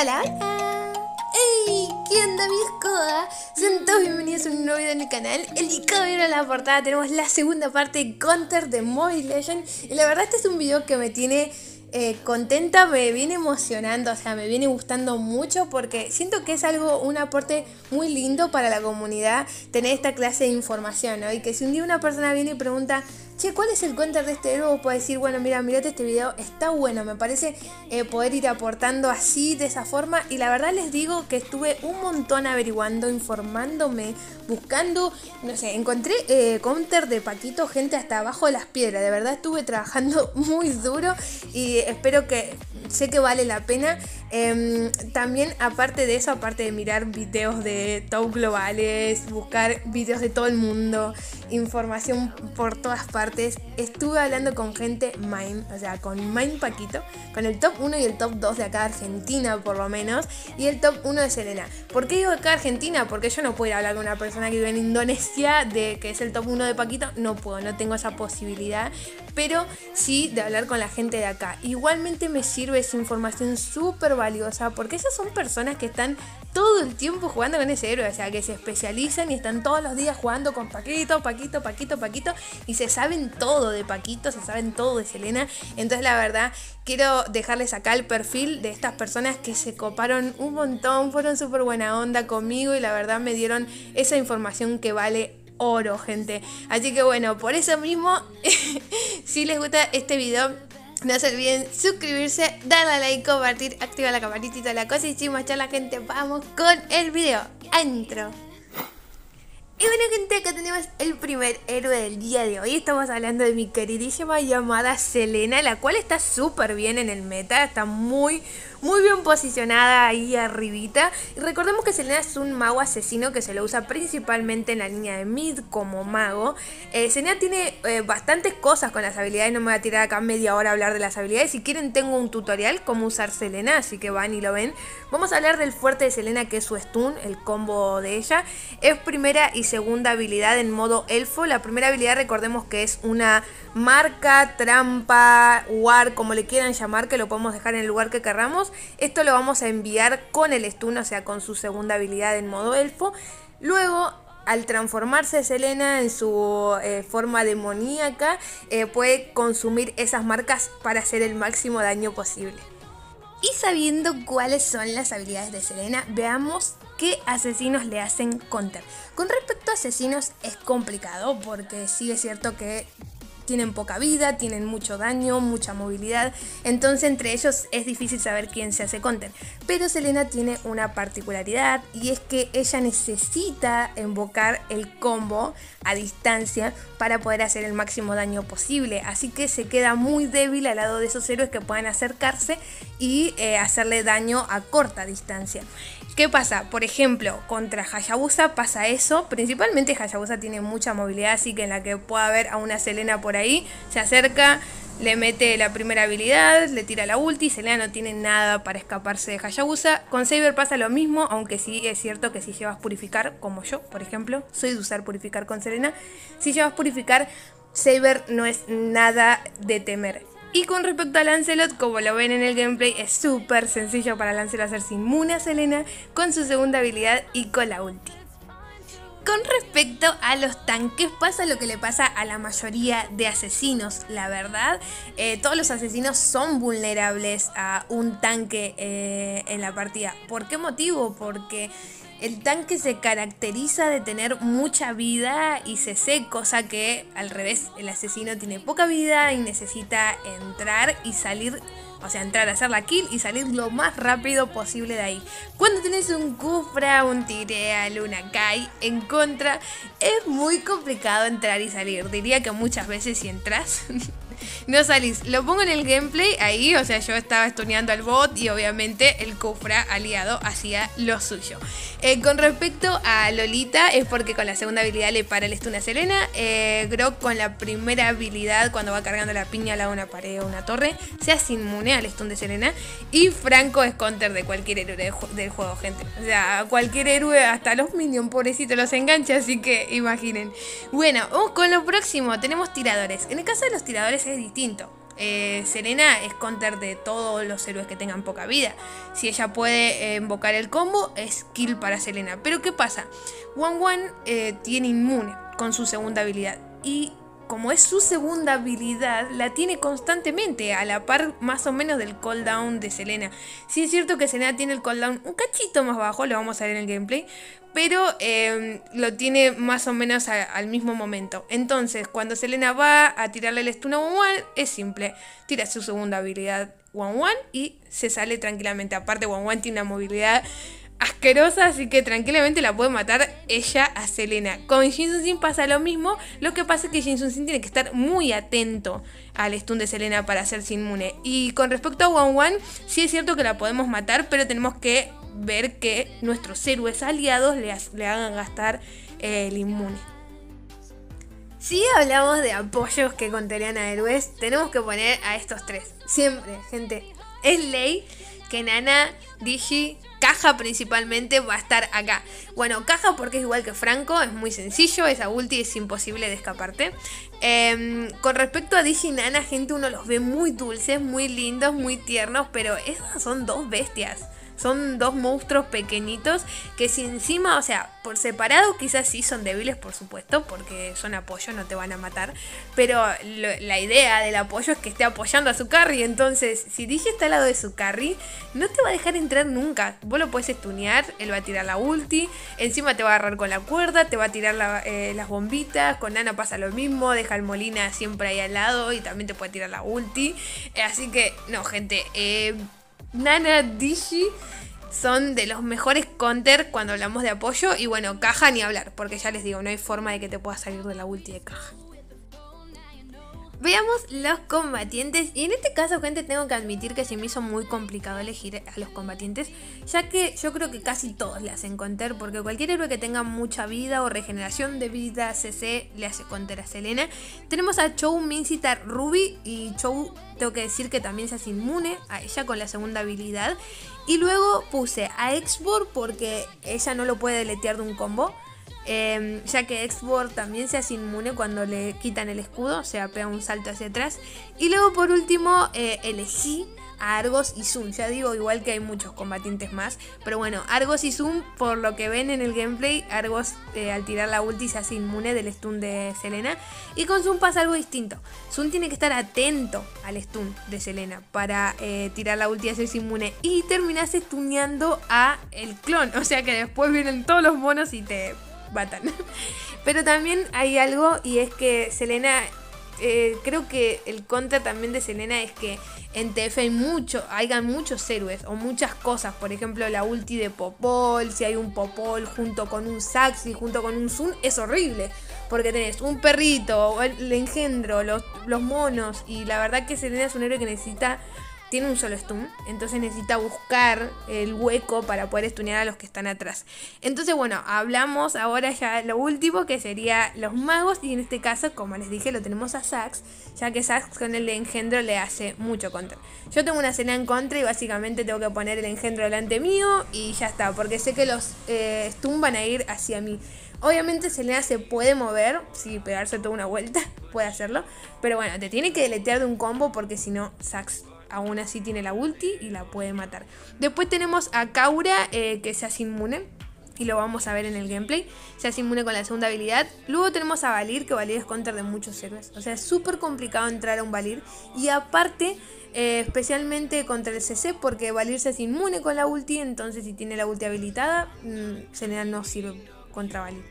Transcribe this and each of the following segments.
Hola, hola. ¡Ey! ¿Qué onda, mi escoba? Sean todos bienvenidos a un nuevo video en el canal. El día de la portada tenemos la segunda parte de Counter de Mobile Legends. Y la verdad este es un video que me tiene eh, contenta, me viene emocionando, o sea, me viene gustando mucho porque siento que es algo, un aporte muy lindo para la comunidad tener esta clase de información, ¿no? Y que si un día una persona viene y pregunta, che, ¿cuál es el counter de este héroe? Puedo decir, bueno, mira, mirate este video, está bueno, me parece eh, poder ir aportando así, de esa forma. Y la verdad les digo que estuve un montón averiguando, informándome, buscando, no sé, encontré eh, counter de Paquito, gente hasta abajo de las piedras. De verdad estuve trabajando muy duro y espero que, sé que vale la pena. Em, también aparte de eso, aparte de mirar videos de top globales, buscar videos de todo el mundo, información por todas partes, estuve hablando con gente Mime, o sea, con Mime Paquito, con el top 1 y el top 2 de acá de Argentina por lo menos, y el top 1 de Selena. ¿Por qué digo acá Argentina? porque yo no puedo hablar con una persona que vive en Indonesia de que es el top 1 de Paquito, no puedo, no tengo esa posibilidad, pero sí de hablar con la gente de acá. Igualmente me sirve esa información súper valiosa porque esas son personas que están todo el tiempo jugando con ese héroe, o sea, que se especializan y están todos los días jugando con Paquito, Paquito, Paquito, Paquito, y se saben todo de Paquito, se saben todo de Selena. Entonces, la verdad, quiero dejarles acá el perfil de estas personas que se coparon un montón, fueron súper buena onda conmigo y la verdad me dieron esa información que vale oro, gente. Así que bueno, por eso mismo, si les gusta este video, no se olviden suscribirse, darle a like, compartir, activar la campanita y la cosa. Y sin la gente, vamos con el video. Entro. Y bueno gente, acá tenemos el primer héroe del día de hoy Estamos hablando de mi queridísima llamada Selena La cual está súper bien en el meta Está muy, muy bien posicionada ahí arribita. Y recordemos que Selena es un mago asesino que se lo usa principalmente en la línea de mid como mago. Eh, Selena tiene eh, bastantes cosas con las habilidades, no me voy a tirar acá media hora a hablar de las habilidades. Si quieren tengo un tutorial cómo usar Selena, así que van y lo ven. Vamos a hablar del fuerte de Selena que es su stun, el combo de ella. Es primera y segunda habilidad en modo elfo. La primera habilidad recordemos que es una marca, trampa, war, como le quieran llamar, que lo podemos dejar en el lugar que querramos. Esto lo vamos a enviar con el stun, o sea, con su segunda habilidad en modo elfo. Luego al transformarse Selena en su eh, forma demoníaca, eh, puede consumir esas marcas para hacer el máximo daño posible. Y sabiendo cuáles son las habilidades de Selena, veamos qué asesinos le hacen counter. Con respecto a asesinos es complicado porque sí es cierto que tienen poca vida, tienen mucho daño, mucha movilidad, entonces entre ellos es difícil saber quién se hace counter. Pero Selena tiene una particularidad y es que ella necesita invocar el combo a distancia para poder hacer el máximo daño posible, así que se queda muy débil al lado de esos héroes que puedan acercarse y eh, hacerle daño a corta distancia. ¿Qué pasa? Por ejemplo, contra Hayabusa pasa eso. Principalmente Hayabusa tiene mucha movilidad, así que en la que pueda haber a una Selena por ahí, se acerca, le mete la primera habilidad, le tira la ulti, Selena no tiene nada para escaparse de Hayabusa. Con Saber pasa lo mismo, aunque sí es cierto que si llevas purificar, como yo, por ejemplo, soy de usar purificar con Selena, si llevas purificar, Saber no es nada de temer. Y con respecto a Lancelot, como lo ven en el gameplay, es súper sencillo para Lancelot hacerse inmune a Selena con su segunda habilidad y con la ulti. Con respecto a los tanques, pasa lo que le pasa a la mayoría de asesinos, la verdad. Eh, todos los asesinos son vulnerables a un tanque eh, en la partida. ¿Por qué motivo? Porque el tanque se caracteriza de tener mucha vida y CC, cosa que al revés, el asesino tiene poca vida y necesita entrar y salir, o sea, entrar a hacer la kill y salir lo más rápido posible de ahí. Cuando tenés un Kufra, un Tireal, una Kai en contra, es muy complicado entrar y salir. Diría que muchas veces si entras no salís. Lo pongo en el gameplay ahí, o sea, yo estaba estuneando al bot y obviamente el Kufra aliado hacía lo suyo. Eh, con respecto a Lolita, es porque con la segunda habilidad le para el stun a Selena. Eh, Grok con la primera habilidad, cuando va cargando la piña a una pared o una torre, se hace inmune al stun de Selena. Y Franco es counter de cualquier héroe del juego, gente. O sea, cualquier héroe, hasta los minions, pobrecitos, los engancha, así que imaginen. Bueno, vamos con lo próximo. Tenemos tiradores. En el caso de los tiradores es distinto. Eh, Selena es counter de todos los héroes que tengan poca vida. Si ella puede eh, invocar el combo, es kill para Selena. Pero ¿qué pasa? One One eh, tiene inmune con su segunda habilidad. Y como es su segunda habilidad, la tiene constantemente, a la par más o menos del cooldown de Selena. Sí es cierto que Selena tiene el cooldown un cachito más bajo, lo vamos a ver en el gameplay, pero em, lo tiene más o menos al mismo momento. Entonces, cuando Selena va a tirarle el stun a One One, es simple, tira su segunda habilidad One One y se sale tranquilamente. Aparte, One One tiene una movilidad asquerosa, así que tranquilamente la puede matar ella a Selena. Con Jin Sin pasa lo mismo, lo que pasa es que Jin Sin tiene que estar muy atento al stun de Selena para hacerse inmune. Y con respecto a One One, sí es cierto que la podemos matar, pero tenemos que ver que nuestros héroes aliados le, hagan gastar el inmune. Si hablamos de apoyos que contarían a héroes, tenemos que poner a estos tres. Siempre, gente. Es ley que Nana, Digi, Caja principalmente va a estar acá. Bueno, Caja porque es igual que Franco, es muy sencillo, esa ulti es imposible de escaparte. Em, con respecto a Digi y Nana, gente, uno los ve muy dulces, muy lindos, muy tiernos, pero esas son dos bestias. Son dos monstruos pequeñitos que si encima, o sea, por separado quizás sí son débiles, por supuesto, porque son apoyo, no te van a matar. Pero la idea del apoyo es que esté apoyando a su carry. Entonces, si Digi está al lado de su carry, no te va a dejar entrar nunca. Vos lo puedes estunear, él va a tirar la ulti, encima te va a agarrar con la cuerda, te va a tirar eh, las bombitas. Con Nana pasa lo mismo, deja el Molina siempre ahí al lado y también te puede tirar la ulti. así que, no, gente, eh Nana Digi son de los mejores counter cuando hablamos de apoyo. Y bueno, caja ni hablar, porque ya les digo, no hay forma de que te puedas salir de la ulti de caja. Veamos los combatientes. Y en este caso, gente, tengo que admitir que se me hizo muy complicado elegir a los combatientes. Ya que yo creo que casi todos le hacen counter. Porque cualquier héroe que tenga mucha vida o regeneración de vida CC le hace counter a Selena. Tenemos a Chou, Mincita, Ruby. Y Chou, tengo que decir que también se hace inmune a ella con la segunda habilidad. Y luego puse a Export porque ella no lo puede deletear de un combo. Em, ya que Export también se hace inmune cuando le quitan el escudo, o sea, pega un salto hacia atrás. Y luego por último eh, elegí a Argos y Zoom. Ya digo, igual que hay muchos combatientes más. Pero bueno, Argos y Zoom, por lo que ven en el gameplay, Argos eh, al tirar la ulti se hace inmune del stun de Selena. Y con Zoom pasa algo distinto. Zoom tiene que estar atento al stun de Selena para eh, tirar la ulti y hacerse inmune. Y terminas stuneando a el clon. O sea que después vienen todos los monos y te matan. Pero también hay algo y es que Selena eh, creo que el contra también de Selena es que en TF hay mucho, hayan muchos héroes o muchas cosas. Por ejemplo, la ulti de Popol, si hay un Popol junto con un Saxi, junto con un Zoom, es horrible. Porque tenés un perrito, el engendro, los, los monos. Y la verdad que Selena es un héroe que necesita tiene un solo stun, entonces necesita buscar el hueco para poder stunear a los que están atrás. Entonces, bueno, hablamos ahora ya lo último que sería los magos y en este caso, como les dije, lo tenemos a Sax, ya que Sax con el engendro le hace mucho contra. Yo tengo una escena en contra y básicamente tengo que poner el engendro delante mío y ya está, porque sé que los eh, stun van a ir hacia mí. Obviamente Selena se puede mover, si pegarse toda una vuelta, puede hacerlo. Pero bueno, te tiene que deletear de un combo porque si no, Sax aún así tiene la ulti y la puede matar. Después tenemos a Kaura eh, que se hace inmune. Y lo vamos a ver en el gameplay. Se hace inmune con la segunda habilidad. Luego tenemos a Valir, que Valir es counter de muchos héroes. O sea, es súper complicado entrar a un Valir. Y aparte, eh, especialmente contra el CC, porque Valir se hace inmune con la ulti. Entonces, si tiene la ulti habilitada, mmm, no sirve contra Valir.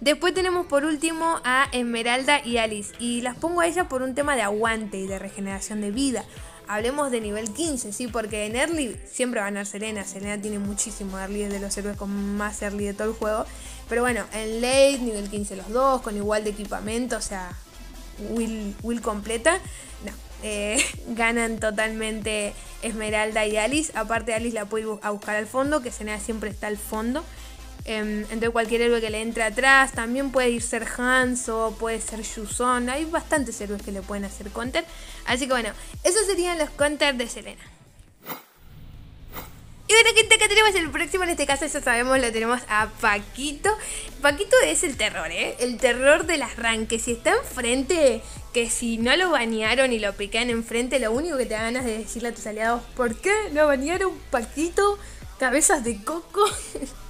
Después tenemos por último a Esmeralda y Alice. Y las pongo a ellas por un tema de aguante y de regeneración de vida hablemos de nivel 15, ¿sí? Porque en early siempre va a ganar Selena. Selena tiene muchísimo early, es de los héroes con más early de todo el juego. Pero bueno, en late, nivel 15 los dos, con igual de equipamiento, o sea, will, will completa. No, eh, ganan totalmente Esmeralda y Alice. Aparte, Alice la puede ir a buscar al fondo, que Selena siempre está al fondo. Em, entonces cualquier héroe que le entre atrás, también puede ir ser Hanzo, puede ser Yuzon, hay bastantes héroes que le pueden hacer counter. Así que bueno, esos serían los counters de Selena. Y bueno, gente, acá tenemos el próximo. En este caso, ya sabemos, lo tenemos a Paquito. Paquito es el terror, ¿eh? El terror del arranque. Si está enfrente, que si no lo bañaron y lo pican enfrente, lo único que te da ganas de decirle a tus aliados, ¿por qué no bañaron Paquito? Cabezas de coco.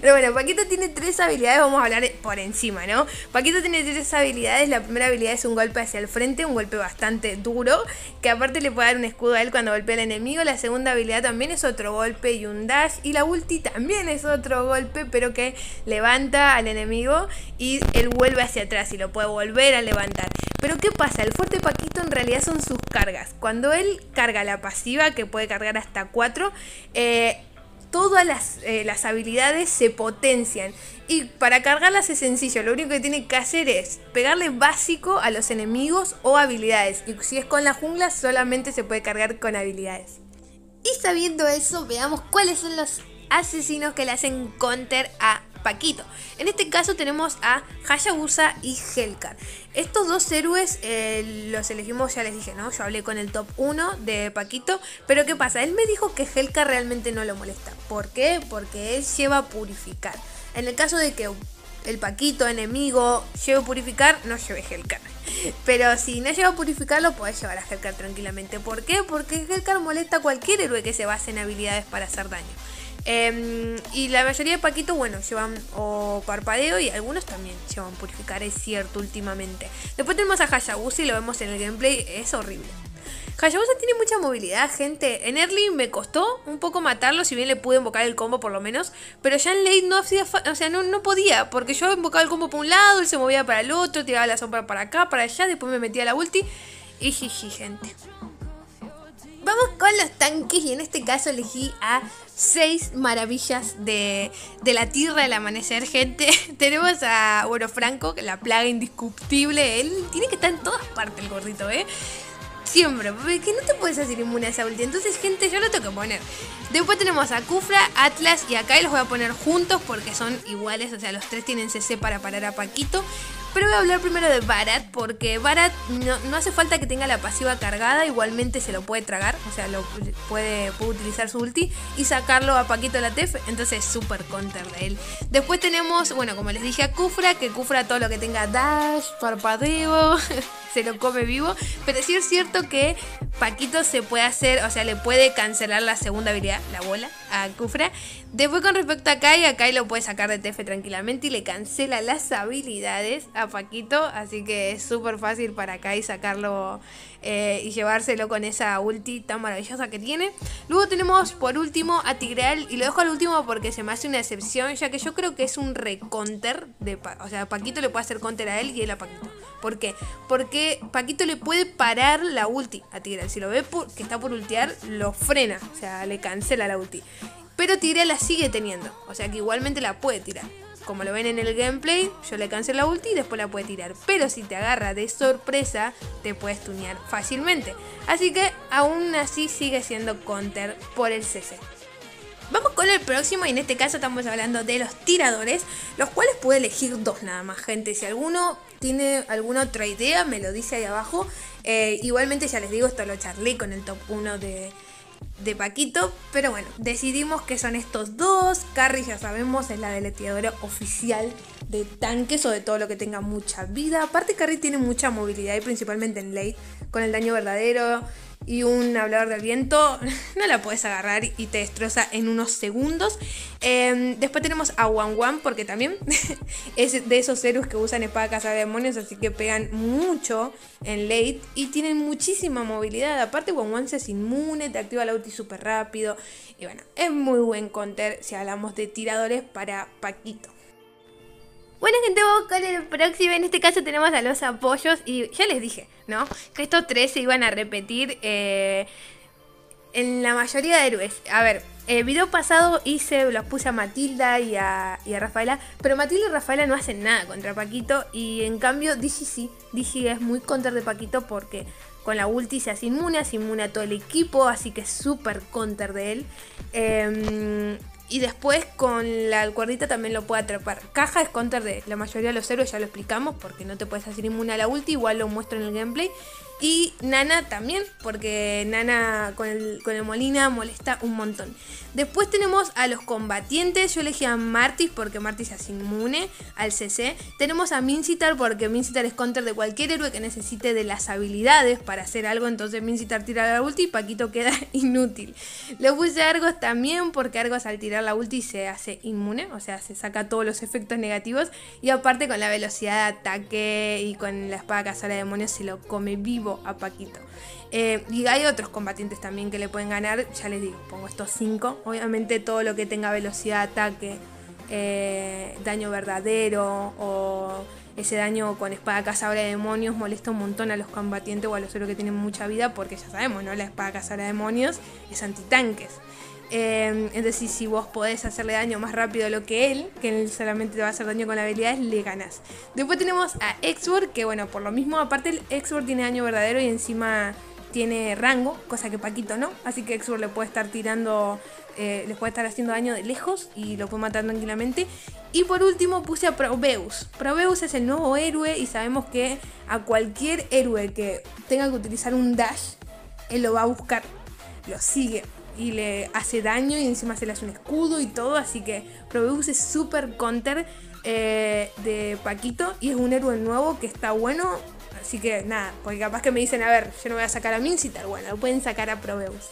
Pero bueno, Paquito tiene tres habilidades, vamos a hablar por encima, ¿no? Paquito tiene tres habilidades. La primera habilidad es un golpe hacia el frente, un golpe bastante duro, que aparte le puede dar un escudo a él cuando golpea al enemigo. La segunda habilidad también es otro golpe y un dash. Y la ulti también es otro golpe, pero que levanta al enemigo y él vuelve hacia atrás y lo puede volver a levantar. Pero ¿qué pasa? El fuerte Paquito en realidad son sus cargas. Cuando él carga la pasiva, que puede cargar hasta 4, eh, todas eh, las, habilidades se potencian. Y para cargarlas es sencillo, lo único que tiene que hacer es pegarle básico a los enemigos o habilidades. Y si es con la jungla, solamente se puede cargar con habilidades. Y sabiendo eso, veamos cuáles son los asesinos que le hacen counter a Paquito. En este caso tenemos a Hayabusa y Helkar. Estos dos héroes eh, los elegimos, ya les dije, ¿no? Yo hablé con el top 1 de Paquito, pero ¿qué pasa? Él me dijo que Helkar realmente no lo molesta. ¿Por qué? Porque él lleva purificar. En el caso de que el Paquito enemigo lleve a purificar, no lleve Helkar. Pero si no lleva purificar, lo podés llevar a Helkar tranquilamente. ¿Por qué? Porque Helkar molesta a cualquier héroe que se base en habilidades para hacer daño. Em, y la mayoría de Paquito, bueno, llevan o parpadeo y algunos también llevan purificar, es cierto, últimamente. Después tenemos a Hayabusa y lo vemos en el gameplay, es horrible. Hayabusa tiene mucha movilidad, gente. En early me costó un poco matarlo, si bien le pude invocar el combo por lo menos. Pero ya en late no hacía, o sea, no, no podía, porque yo invocaba el combo por un lado, él se movía para el otro, tiraba la sombra para acá, para allá, después me metía la ulti. Y jiji, gente. Vamos con los tanques y en este caso elegí a seis maravillas de, la tierra del amanecer, gente. Tenemos a, bueno, Franco, la plaga indiscutible. Él tiene que estar en todas partes, el gordito, ¿eh? Siempre, porque no te puedes hacer inmune a esa ulti. Entonces, gente, yo lo tengo que poner. Después tenemos a Kufra, Atlas y acá los voy a poner juntos porque son iguales. O sea, los tres tienen CC para parar a Paquito. Pero voy a hablar primero de Barat, porque Barat no, hace falta que tenga la pasiva cargada, igualmente se lo puede tragar, o sea, lo puede, utilizar su ulti y sacarlo a Paquito la TF, entonces es súper counter de él. Después tenemos, bueno, como les dije a Kufra, que Kufra todo lo que tenga dash, parpadeo, se lo come vivo, pero sí es cierto que Paquito se puede hacer, o sea, le puede cancelar la segunda habilidad, la bola, a Kufra. Después con respecto a Kai, a Kai lo puede sacar de TF tranquilamente y le cancela las habilidades a Paquito. Así que es súper fácil para Kai sacarlo eh, y llevárselo con esa ulti tan maravillosa que tiene. Luego tenemos por último a Tigreal y lo dejo al último porque se me hace una excepción, ya que yo creo que es un reconter de... O sea, Paquito le puede hacer counter a él y él a Paquito. ¿Por qué? Porque Paquito le puede parar la ulti a Tigreal. Si lo ve que está por ultear, lo frena, o sea, le cancela la ulti. Pero Tigreal la sigue teniendo. O sea que igualmente la puede tirar. Como lo ven en el gameplay, yo le cancelo la ulti y después la puede tirar. Pero si te agarra de sorpresa, te puedes tunear fácilmente. Así que aún así sigue siendo counter por el CC. Vamos con el próximo y en este caso estamos hablando de los tiradores, los cuales puede elegir dos nada más, gente. Si alguno tiene alguna otra idea, me lo dice ahí abajo. Eh, igualmente ya les digo, esto lo charlé con el top 1 de, de Paquito. Pero bueno, decidimos que son estos dos. Carrie ya sabemos, es la deleteadora oficial de tanques o de todo lo que tenga mucha vida. Aparte Carrie tiene mucha movilidad y principalmente en late, con el daño verdadero y un hablador del viento, no la puedes agarrar y te destroza en unos segundos. Em, después tenemos a Wan Wan, porque también es de esos héroes que usan espada casa de demonios, así que pegan mucho en late y tienen muchísima movilidad. Aparte, Wan Wan se es inmune, te activa la ulti súper rápido. Y bueno, es muy buen counter si hablamos de tiradores para Paquito. Bueno gente, vamos con el próximo. En este caso tenemos a los apoyos y ya les dije, ¿no? Que estos tres se iban a repetir eh, en la mayoría de héroes. A ver, el video pasado hice, los puse a Matilda y a, Rafaela, pero Matilda y Rafaela no hacen nada contra Paquito y en cambio Digi sí, Digi es muy counter de Paquito porque con la ulti se hace inmune, se inmune a todo el equipo, así que es súper counter de él. Eh, y después con la cuerdita también lo puede atrapar. Caja es counter de la mayoría de los héroes, ya lo explicamos, porque no te puedes hacer inmune a la ulti, igual lo muestro en el gameplay. Y Nana también, porque Nana con el, con el Molina molesta un montón. Después tenemos a los combatientes. Yo elegí a Martis porque Martis es inmune al CC. Tenemos a Mincitar porque Mincitar es counter de cualquier héroe que necesite de las habilidades para hacer algo. Entonces Mincitar tira la ulti y Paquito queda inútil. Le puse a Argos también porque Argos al tirar la ulti se hace inmune. O sea, se saca todos los efectos negativos. Y aparte con la velocidad de ataque y con la espada cazadora de demonios se lo come vivo a Paquito. Eh, y hay otros combatientes también que le pueden ganar, ya les digo, pongo estos cinco. Obviamente todo lo que tenga velocidad ataque, eh, daño verdadero o ese daño con espada cazadora de demonios molesta un montón a los combatientes o a los héroes que tienen mucha vida porque ya sabemos, ¿no? La espada cazadora de demonios es antitanques. Eh, es decir, si vos podés hacerle daño más rápido de lo que él, que él solamente te va a hacer daño con habilidades, le ganas. Después tenemos a Exword, que bueno, por lo mismo, aparte el Exword tiene daño verdadero y encima tiene rango, cosa que Paquito no. Así que Exword le puede estar tirando, eh, le puede estar haciendo daño de lejos y lo puede matar tranquilamente. Y por último puse a Probeus. Probeus es el nuevo héroe y sabemos que a cualquier héroe que tenga que utilizar un dash, él lo va a buscar, lo sigue y le hace daño y encima se le hace un escudo y todo. Así que Probeus es super counter eh, de Paquito y es un héroe nuevo que está bueno. Así que nada, porque capaz que me dicen, a ver, yo no voy a sacar a Mincitar. Bueno, lo pueden sacar a Probeus.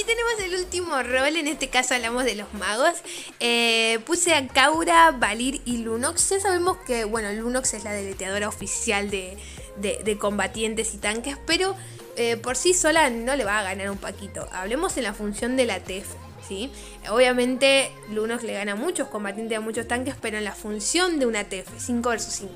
Y tenemos el último rol, en este caso hablamos de los magos. Eh, puse a Kaura, Valir y Lunox. Ya sabemos que, bueno, Lunox es la deleteadora oficial de, de combatientes y tanques, pero eh, por sí sola no le va a ganar un Paquito. Hablemos en la función de la TF. ¿sí? Obviamente Lunox le gana a muchos combatientes, a muchos tanques, pero en la función de una TF, 5 vs 5.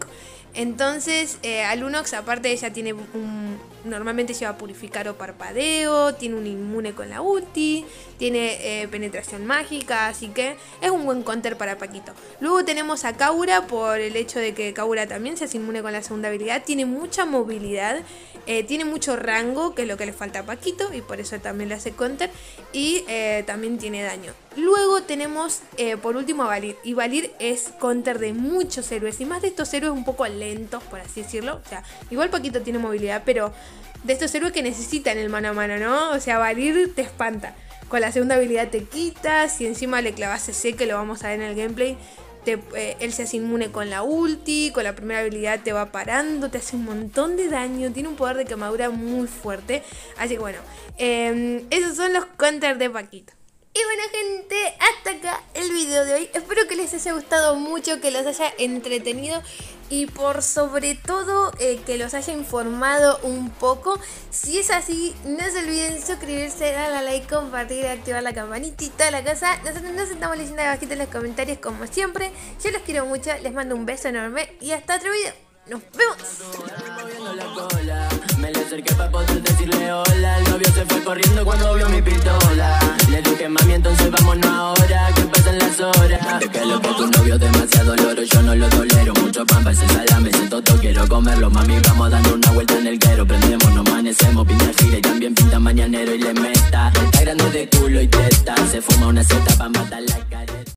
Entonces, eh, a Lunox, aparte ella tiene un, normalmente lleva purificar o parpadeo, tiene un inmune con la ulti, tiene eh, penetración mágica, así que es un buen counter para Paquito. Luego tenemos a Kaura por el hecho de que Kaura también se hace inmune con la segunda habilidad, tiene mucha movilidad, eh, tiene mucho rango, que es lo que le falta a Paquito, y por eso también le hace counter, y eh, también tiene daño. Luego tenemos por último a Valir, y Valir es counter de muchos héroes, y más de estos héroes un poco lentos, por así decirlo, o sea, igual Paquito tiene movilidad, pero de estos héroes que necesitan el mano a mano, ¿no? O sea, Valir te espanta. Con la segunda habilidad te quitas y encima le clavas ese que lo vamos a ver en el gameplay. Eh, él se hace inmune con la ulti, con la primera habilidad te va parando, te hace un montón de daño, tiene un poder de quemadura muy fuerte. Así que bueno, em, esos son los counters de Paquito. Y bueno gente, hasta acá el video de hoy. Espero que les haya gustado mucho, que los haya entretenido y por sobre todo eh, que los haya informado un poco. Si es así, no se olviden suscribirse, darle a like, compartir, activar la campanita la cosa. Nosotros nos estamos leyendo abajito en los comentarios como siempre. Yo los quiero mucho, les mando un beso enorme y hasta otro video. Nos vemos. Me le acerqué para poder decirle hola. El novio se fue corriendo cuando vio mi pistola. Le dije, mami, entonces vámonos ahora. Que pasan las horas. De que lo que tu novio demasiado loro. Yo no lo tolero. Mucho pampa, ese salame, ese toto. Quiero comerlo, mami. Vamos dando una vuelta en el quero. Prendemos, nos amanecemos. Pinta gira y también pinta mañanero. Y le meta. Está grande de culo y teta. Se fuma una seta para matar la careta.